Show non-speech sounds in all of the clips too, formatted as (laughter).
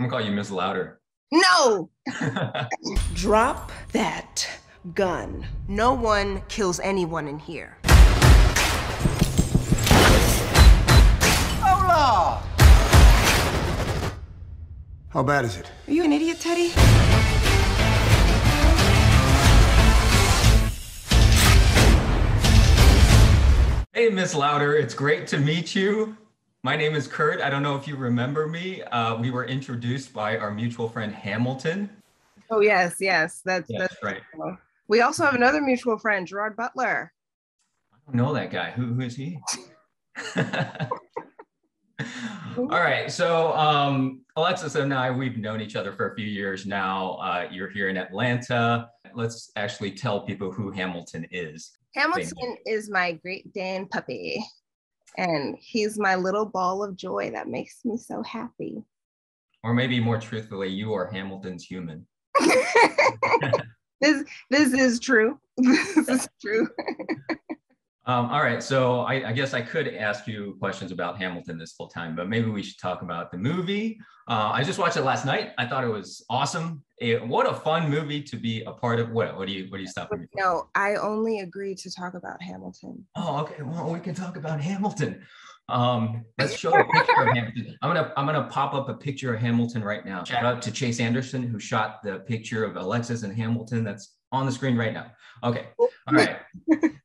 I'm gonna call you Miss Louder. No! (laughs) Drop that gun. No one kills anyone in here. Hola! How bad is it? Are you an idiot, Teddy? Hey, Miss Louder, it's great to meet you. My name is Kurt. I don't know if you remember me. Uh, we were introduced by our mutual friend Hamilton. Oh yes, yes, that's Yes, that's right. We also have another mutual friend, Gerard Butler. I don't know that guy. Who, who is he? (laughs) All right. So um, Alexis and I, we've known each other for a few years now. Uh, you're here in Atlanta. Let's actually tell people who Hamilton is. Hamilton is my Great Dane puppy, and he's my little ball of joy that makes me so happy. Or maybe more truthfully, you are Hamilton's human. (laughs) this this is true. (laughs) This is true. (laughs) Um, all right, so I, I guess I could ask you questions about Hamilton this whole time, but maybe we should talk about the movie. Uh, I just watched it last night. I thought it was awesome. It- what a fun movie to be a part of. What, what do you what do you stop me? for? No, I only agreed to talk about Hamilton. Oh, okay. Well, we can talk about Hamilton. Um, (laughs) let's show a picture of Hamilton. I'm gonna I'm gonna pop up a picture of Hamilton right now. Shout out to Chase Anderson who shot the picture of Alexis and Hamilton. That's on the screen right now. Okay. All right. (laughs)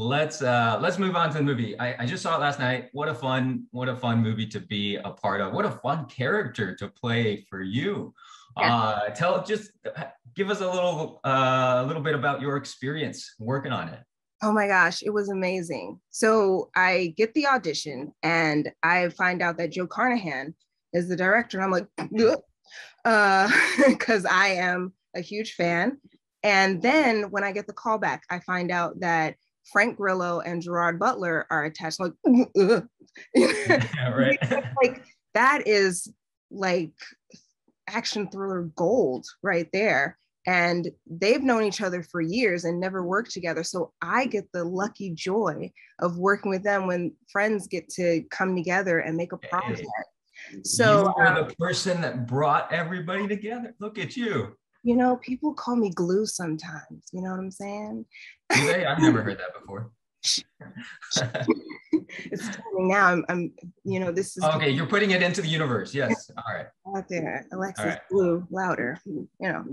let's uh let's move on to the movie. I, I just saw it last night. What a fun what a fun movie to be a part of. What a fun character to play for you. Yeah. Uh, tell just uh, give us a little uh, a little bit about your experience working on it. Oh my gosh, it was amazing. So I get the audition and I find out that Joe Carnahan is the director. And I'm like, because (laughs) I am a huge fan. And then when I get the call back, I find out that Frank Grillo and Gerard Butler are attached. Like, (laughs) yeah, right. (laughs) like that is like action thriller gold right there and they've known each other for years and never worked together so i get the lucky joy of working with them when friends get to come together and make a project so you are um, the person that brought everybody together. Look at you. You know people call me glue sometimes you know what i'm saying? I've never heard (laughs) that before. (laughs) it's coming now I'm, I'm you know this is okay, you're putting it into the universe. Yes. All right. (laughs) out there alexis right. blue louder you know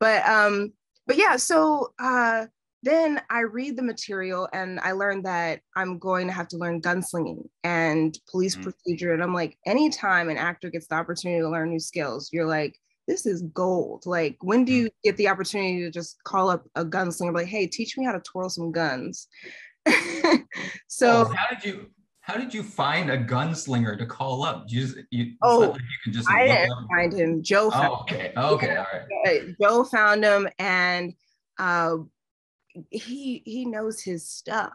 but um but yeah so uh then i read the material and i learned that i'm going to have to learn gunslinging and police Mhm. procedure and i'm like anytime an actor gets the opportunity to learn new skills you're like this is gold like when do you get the opportunity to just call up a gunslinger like hey teach me how to twirl some guns (laughs) so Oh, how did you how did you find a gunslinger to call up? You just you, Oh, like you can just i didn't up- find him joe found Oh, okay. Okay. All right. uh, Joe found him and uh, he he knows his stuff.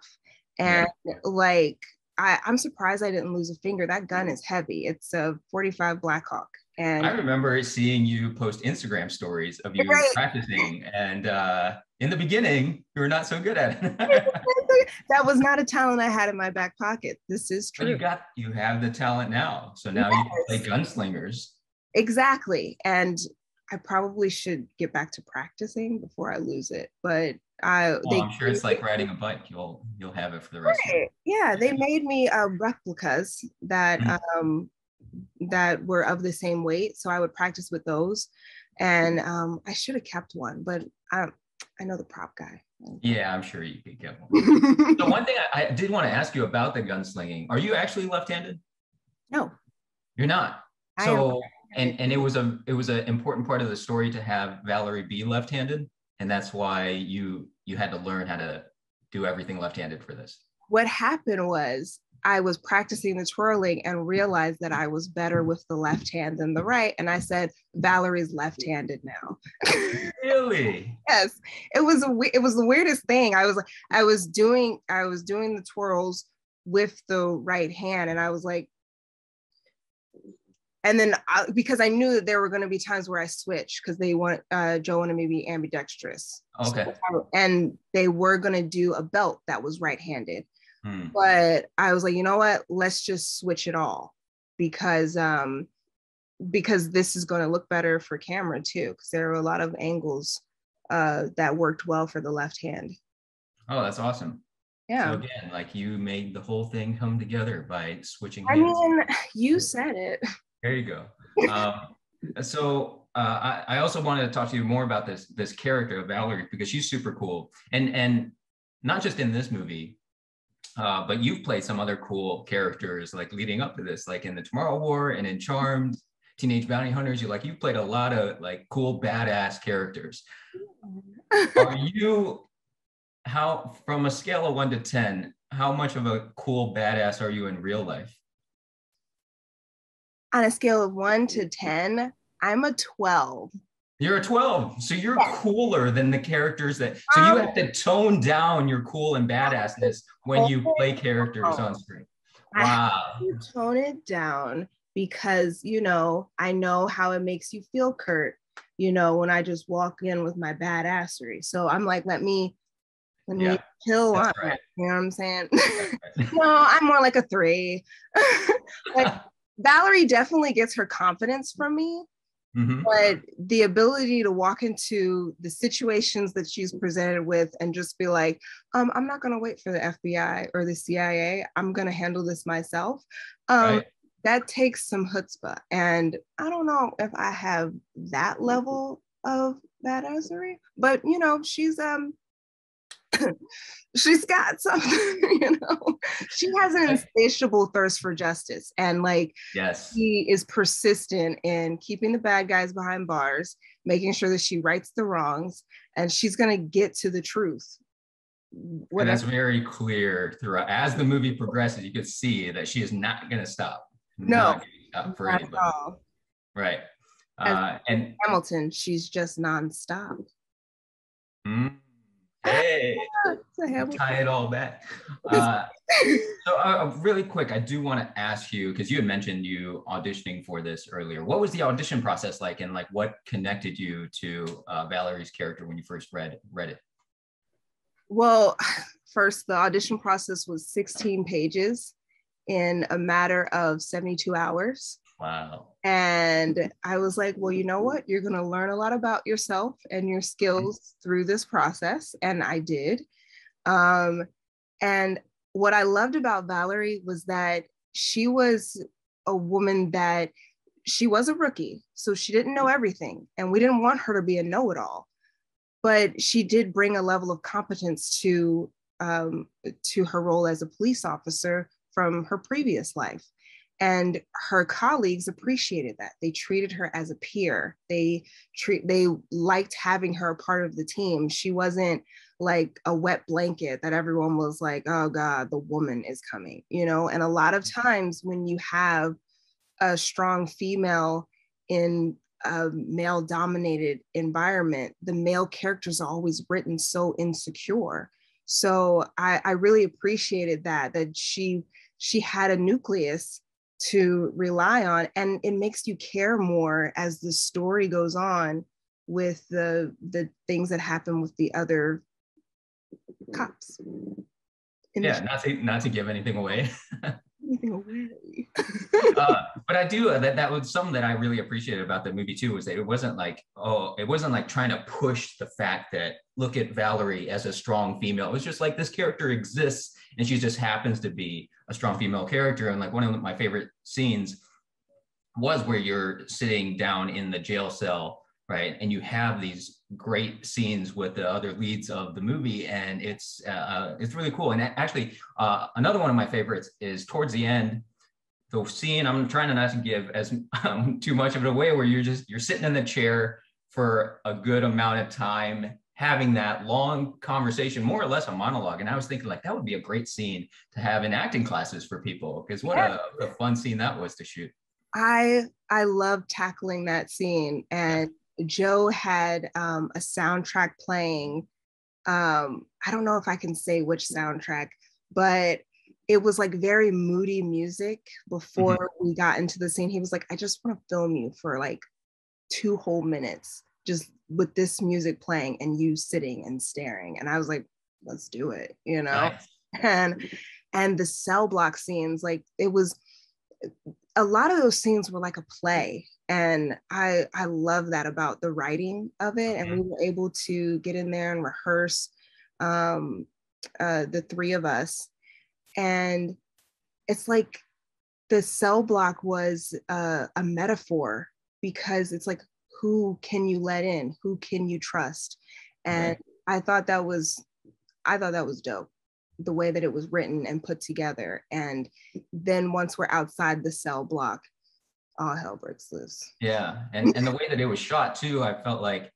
And like I, I'm surprised I didn't lose a finger. That gun is heavy. It's a 45 Blackhawk. And I remember seeing you post Instagram stories of you Right. practicing, and uh, in the beginning, you were not so good at it. (laughs) that was not a talent I had in my back pocket. This is but you true. got you have the talent now, so now you can play gunslingers. Exactly. And I probably should get back to practicing before I lose it. But I Well, they I'm sure it's like riding a bike. You'll you'll have it for the rest. of Right. Yeah, they made me uh, replicas that Mhm. um, that were of the same weight, so I would practice with those. And um, I should have kept one, but I I know the prop guy. Yeah, I'm sure you could get one. (laughs) So one thing I, I did want to ask you about the gunslinging. Are you actually left-handed? no, You're not. I So and and it was a it was an important part of the story to have Valerie be left-handed, and that's why you you had to learn how to do everything left-handed for this. What happened was I was practicing the twirling and realized that I was better with the left hand than the right. And I said, Valerie's left-handed now. (laughs) Really? yes it was a it was the weirdest thing i was like i was doing i was doing the twirls with the right hand and i was like and then I, because i knew that there were going to be times where i switched because they want uh joe wanted me to be ambidextrous Okay. and they were going to do a belt that was right-handed Hmm. but i was like you know what let's just switch it all because um because this is going to look better for camera too because there are a lot of angles uh, that worked well for the left hand Oh, that's awesome. yeah So again, like you made the whole thing come together by switching i hands. mean (laughs) you said it (laughs) There you go. Um, (laughs) so uh, I, I also wanted to talk to you more about this this character of Valerie because she's super cool, and and not just in this movie, uh, but you've played some other cool characters like leading up to this, like in the Tomorrow War and in Charmed, Teenage Bounty Hunters. You like you've played a lot of like cool badass characters. (laughs) Are you how from a scale of one to ten? How much of a cool badass are you in real life? on a scale of one to 10, I'm a 12. You're a 12, so you're cooler than the characters that. So you Um, have to tone down your cool and badassness when you play characters on screen. I Wow. you tone it down because you know I know how it makes you feel, Kurt. You know when I just walk in with my badassery. So I'm like, let me, let me Yeah, chill on right. You know what I'm saying? (laughs) no, I'm more like a three. (laughs) like (laughs) Valerie definitely gets her confidence from me, Mhm. but the ability to walk into the situations that she's presented with and just be like, um, I'm not gonna wait for the FBI or the CIA. I'm gonna handle this myself. Um, Right. that takes some chutzpah. And I don't know if I have that level of badassery, but you know, she's um (coughs) she's got something, (laughs) you know. She has an insatiable thirst for justice. And like Yes. she is persistent in keeping the bad guys behind bars, making sure that she rights the wrongs, and she's gonna get to the truth. And that's very clear throughout. As the movie progresses, you can see that she is not going to stop. No. Not gonna for Not at anybody. all. Right. Uh, and Hamilton, she's just nonstop. Hey, tie it all back. (laughs) Uh, So, uh, really quick, I do want to ask you because you had mentioned you auditioning for this earlier. What was the audition process like, and like what connected you to uh, Valerie's character when you first read read it? Well, (sighs) first, the audition process was 16 pages in a matter of 72 hours. Wow. And I was like, well, you know what? You're going to learn a lot about yourself and your skills through this process. And I did. Um, and what I loved about Valerie was that she was a woman that she was a rookie. So she didn't know everything. And we didn't want her to be a know it all. But she did bring a level of competence to um, to her role as a police officer from her previous life and her colleagues appreciated that. They treated her as a peer. They treat they liked having her a part of the team. She wasn't like a wet blanket that everyone was like oh god the woman is coming you know? And a lot of mm-hmm. times when you have a strong female in a male dominated environment the male characters are always written so insecure. So I, I really appreciated that that she she had a nucleus to rely on and it makes you care more as the story goes on with the the things that happen with the other cops Yeah, not to not to give anything away, (laughs) anything away. uh, (laughs) but I do uh, that. That was something that I really appreciated about the movie too. Was that it wasn't like oh, it wasn't like trying to push the fact that look at Valerie as a strong female. It was just like this character exists and she just happens to be a strong female character. And like one of my favorite scenes was where you're sitting down in the jail cell, right? And you have these great scenes with the other leads of the movie, and it's uh, it's really cool. And actually, uh, another one of my favorites is towards the end. The scene I'm trying to not to give as um, (laughs) too much of it away, where you're just you're sitting in the chair for a good amount of time, having that long conversation, more or less a monologue. And I was thinking like that would be a great scene to have in acting classes for people, because what a, a fun scene that was to shoot. I I love tackling that scene, and Joe had um, a soundtrack playing. Um, I don't know if I can say which soundtrack, but it was like very moody music before we got into the scene. He was like, "I just want to film you for like two whole minutes, just with this music playing and you sitting and staring." And I was like, "Let's do it," you know Nice. and and the cell block scenes like it was a lot of those scenes were like a play and i i love that about the writing of it and we Mm-hmm. were able to get in there and rehearse um uh the three of us and it's like the cell block was uh, a metaphor because it's like who can you let in? Who can you trust? And i thought that was i thought that was dope the way that it was written and put together. And then once we're outside the cell block all hell breaks loose. Yeah, and and the way that it was shot too, I felt like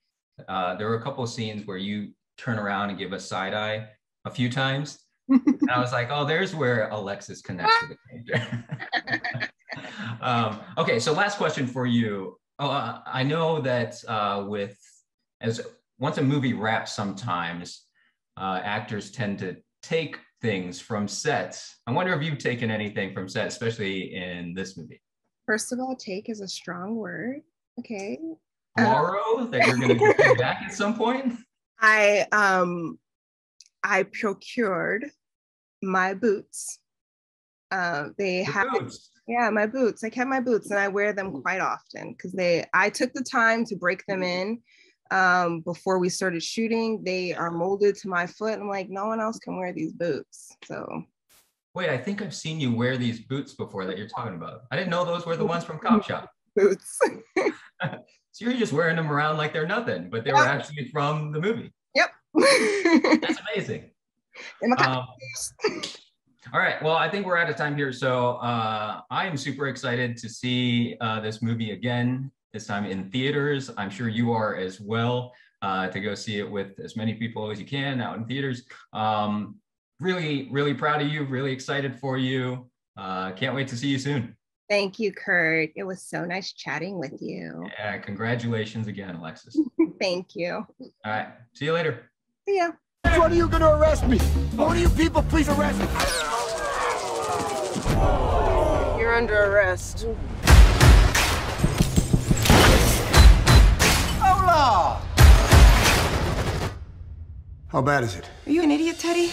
uh, there were a couple of scenes where you turn around and give a side eye a few times, and I was like, oh, there's where Alexis connects with the character. (laughs) um, okay, so last question for you. Oh, uh, I know that uh, with as once a movie wraps, sometimes uh, actors tend to take things from sets. I wonder if you've taken anything from set, especially in this movie. first of all take is a strong word okay Uh, Borrow that you're going to get back at some point. (laughs) i um i procured my boots uh, they Your have boots. Yeah, my boots. I kept my boots and I wear them quite often because they I took the time to break them in um before we started shooting. They are molded to my foot. I'm like, no one else can wear these boots. So Wait, I think I've seen you wear these boots before that you're talking about. I didn't know those were the ones from CopShop. (laughs) boots. (laughs) So you're just wearing them around like they're nothing, but they were actually from the movie. Yep. (laughs) That's amazing. Um, all right. Well, I think we're out of time here. So uh, I am super excited to see uh, this movie again, this time in theaters. I'm sure you are as well, uh, to go see it with as many people as you can out in theaters. Um, really, really proud of you, really excited for you. Uh, can't wait to see you soon. Thank you, Kurt. It was so nice chatting with you. Yeah, congratulations again, Alexis. (laughs) Thank you. All right. See you later. See ya. Which one of you gonna arrest me? One of you people, please arrest me. You're under arrest. Hola! How bad is it? Are you an idiot, Teddy?